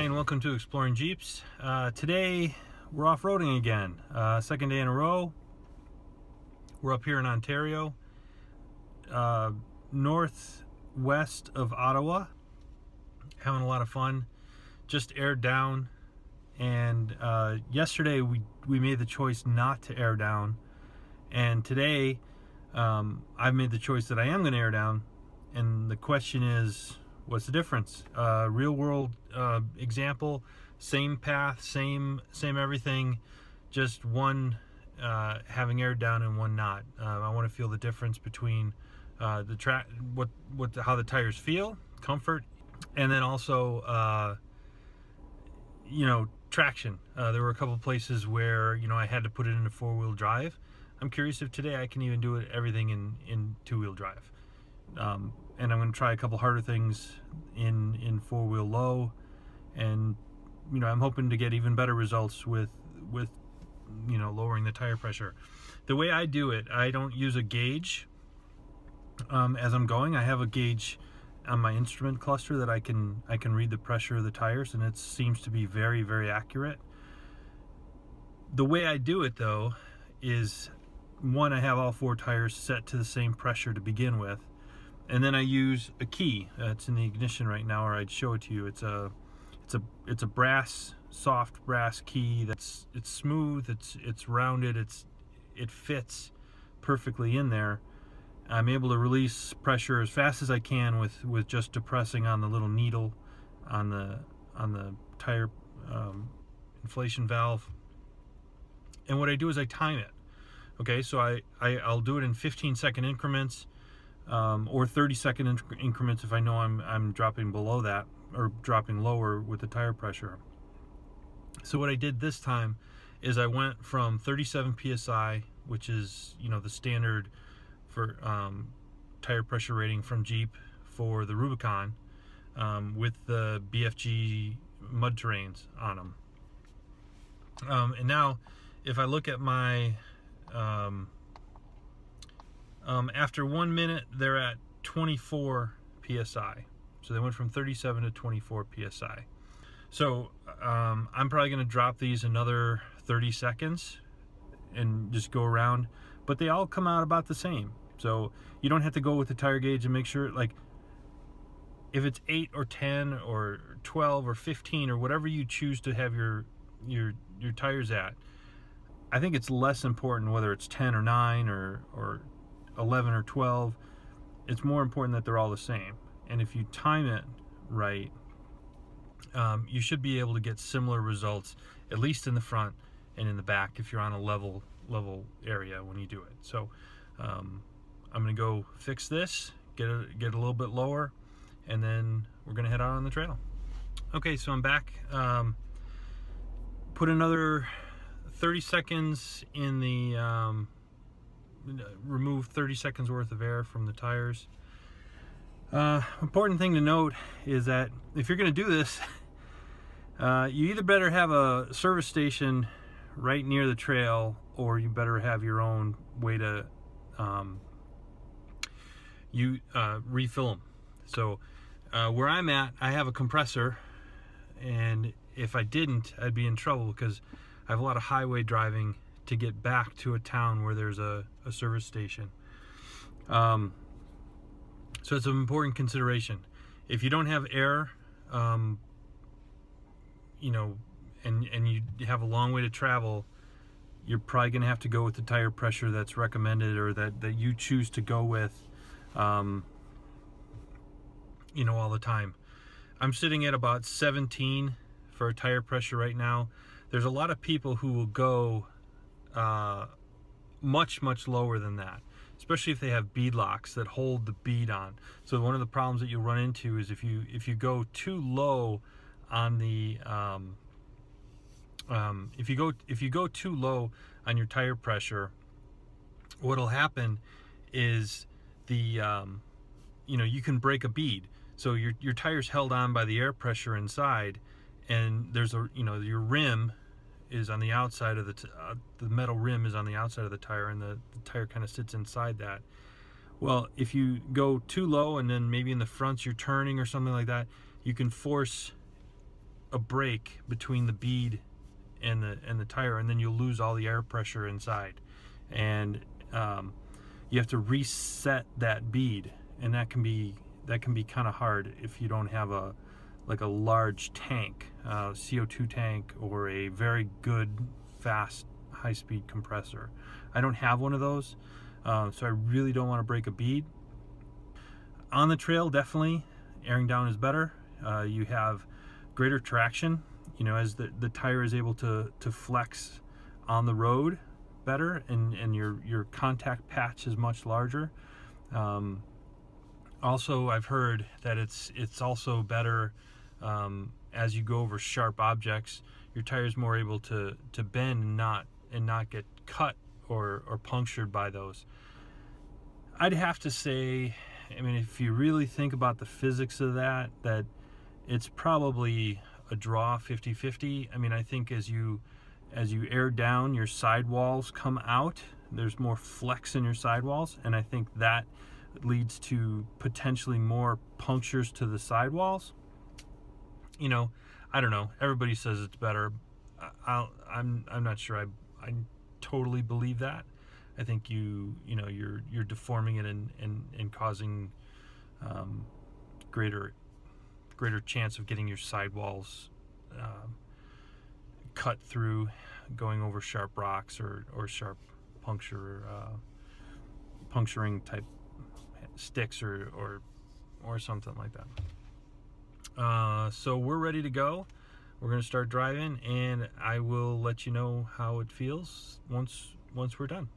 Hi and welcome to Exploring Jeeps. Uh, today we're off-roading again. Uh, second day in a row. We're up here in Ontario, uh, northwest of Ottawa. Having a lot of fun. Just aired down and uh, yesterday we, we made the choice not to air down and today um, I've made the choice that I am going to air down and the question is what's the difference? Uh, real world uh, example, same path, same same everything, just one uh, having air down and one not. Uh, I want to feel the difference between uh, the track, what what how the tires feel, comfort, and then also uh, you know traction. there were a couple places where you know I had to put it into four wheel drive. I'm curious if today I can even do it everything in in two wheel drive. Um, and I'm going to try a couple harder things in in four wheel low. And you know I'm hoping to get even better results with with you know lowering the tire pressure. The way I do it I don't use a gauge um, as I'm going. I have a gauge on my instrument cluster that I can I can read the pressure of the tires and it seems to be very very accurate. The way I do it though is one I have all four tires set to the same pressure to begin with and then I use a key that's in the ignition right now or I'd show it to you. It's a it's a it's a brass soft brass key that's it's smooth it's it's rounded it's it fits perfectly in there. I'm able to release pressure as fast as I can with with just depressing on the little needle on the on the tire um, inflation valve. And what I do is I time it. Okay so I, I I'll do it in 15 second increments um, or 30 second inc increments if I know I'm, I'm dropping below that or dropping lower with the tire pressure. So what I did this time is I went from 37 psi, which is you know the standard for um, tire pressure rating from Jeep for the Rubicon, um, with the BFG mud terrains on them. Um, and now, if I look at my um, um, after one minute, they're at 24 psi. So they went from 37 to 24 psi. So um, I'm probably going to drop these another 30 seconds and just go around. But they all come out about the same. So you don't have to go with the tire gauge and make sure, like, if it's 8 or 10 or 12 or 15 or whatever you choose to have your your your tires at, I think it's less important whether it's 10 or 9 or, or 11 or 12 it's more important that they're all the same. And if you time it right um, you should be able to get similar results at least in the front and in the back if you're on a level level area when you do it. So um, I'm gonna go fix this get a, get a little bit lower and then we're gonna head out on the trail. Okay so I'm back. Um, put another 30 seconds in the um, remove 30 seconds worth of air from the tires. Uh, important thing to note is that if you're going to do this, uh, you either better have a service station right near the trail or you better have your own way to um, you uh, refill them. So uh, where I'm at, I have a compressor and if I didn't, I'd be in trouble because I have a lot of highway driving to get back to a town where there's a, a service station. Um, so it's an important consideration. If you don't have air, um, you know, and, and you have a long way to travel, you're probably going to have to go with the tire pressure that's recommended or that, that you choose to go with, um, you know, all the time. I'm sitting at about 17 for a tire pressure right now. There's a lot of people who will go uh, much, much lower than that, especially if they have bead locks that hold the bead on. So one of the problems that you'll run into is if you if you go too low on the um, um, if you go if you go too low on your tire pressure, what'll happen is the um, you know you can break a bead. So your your tire's held on by the air pressure inside, and there's a you know your rim is on the outside of the uh, the metal rim is on the outside of the tire and the, the tire kind of sits inside that. Well if you go too low and then maybe in the fronts you're turning or something like that you can force a break between the bead and the and the tire, and then you'll lose all the air pressure inside, and um, you have to reset that bead, and that can be that can be kind of hard if you don't have a like a large tank, uh, CO2 tank, or a very good, fast, high-speed compressor. I don't have one of those, uh, so I really don't want to break a bead. On the trail, definitely, airing down is better. Uh, you have greater traction, you know, as the, the tire is able to, to flex on the road better and, and your, your contact patch is much larger. Um, also, I've heard that it's, it's also better um, as you go over sharp objects, your tire is more able to, to bend and not, and not get cut or, or punctured by those. I'd have to say, I mean, if you really think about the physics of that, that it's probably a draw 50-50. I mean, I think as you as you air down, your sidewalls come out. There's more flex in your sidewalls, and I think that leads to potentially more punctures to the sidewalls. You know, I don't know. Everybody says it's better. I, I'm I'm not sure. I I totally believe that. I think you you know you're you're deforming it and and, and causing um, greater greater chance of getting your sidewalls um, cut through going over sharp rocks or, or sharp puncture uh, puncturing type sticks or, or or something like that uh, so we're ready to go. We're gonna start driving and I will let you know how it feels once once we're done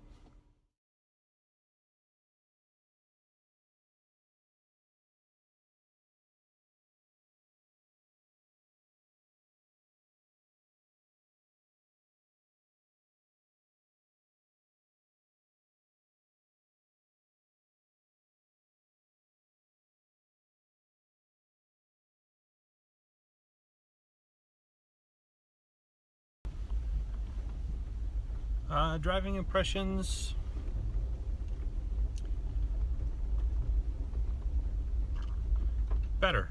Uh, driving impressions. Better.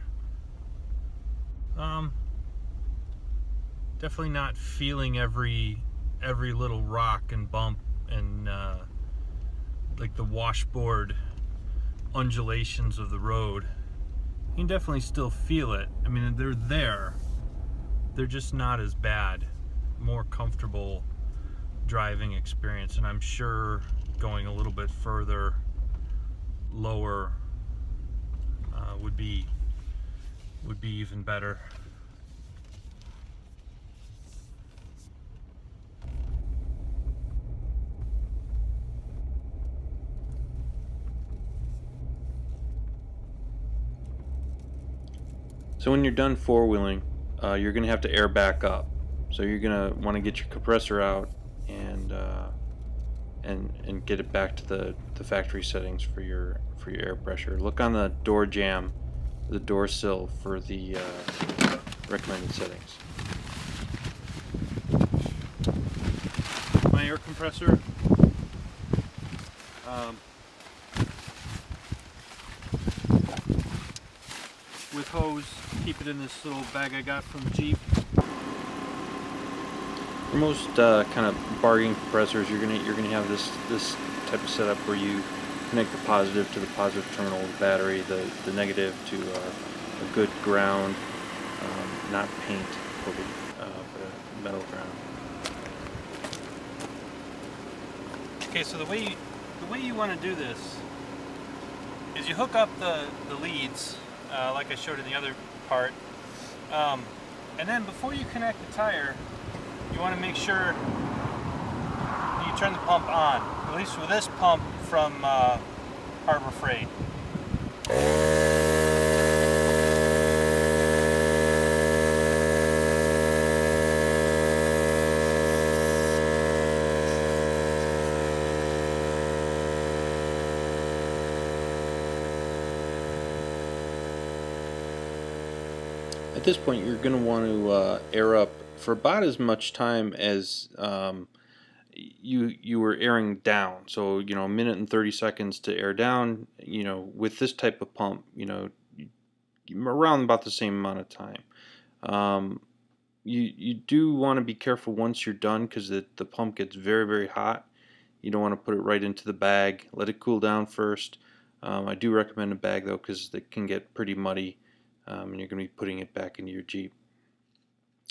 Um, definitely not feeling every every little rock and bump and uh, like the washboard undulations of the road. You can definitely still feel it. I mean, they're there. They're just not as bad. More comfortable driving experience and I'm sure going a little bit further lower uh, would be would be even better So when you're done four-wheeling, uh, you're going to have to air back up. So you're going to want to get your compressor out and and get it back to the, the factory settings for your for your air pressure. Look on the door jamb, the door sill for the uh, recommended settings. My air compressor. Um, with hose, keep it in this little bag I got from Jeep. For most uh, kind of bargain compressors, you're gonna you're gonna have this this type of setup where you connect the positive to the positive terminal of the battery, the the negative to uh, a good ground, um, not paint coated, uh, but a metal ground. Okay, so the way you, the way you want to do this is you hook up the the leads, uh, like I showed in the other part, um, and then before you connect the tire you want to make sure you turn the pump on, at least with this pump from uh, Harbor Freight. At this point, you're going to want to uh, air up for about as much time as um, you you were airing down. So you know, a minute and thirty seconds to air down. You know, with this type of pump, you know, around about the same amount of time. Um, you, you do want to be careful once you're done because the, the pump gets very, very hot. You don't want to put it right into the bag. Let it cool down first. Um, I do recommend a bag though because it can get pretty muddy um, and you're going to be putting it back into your Jeep.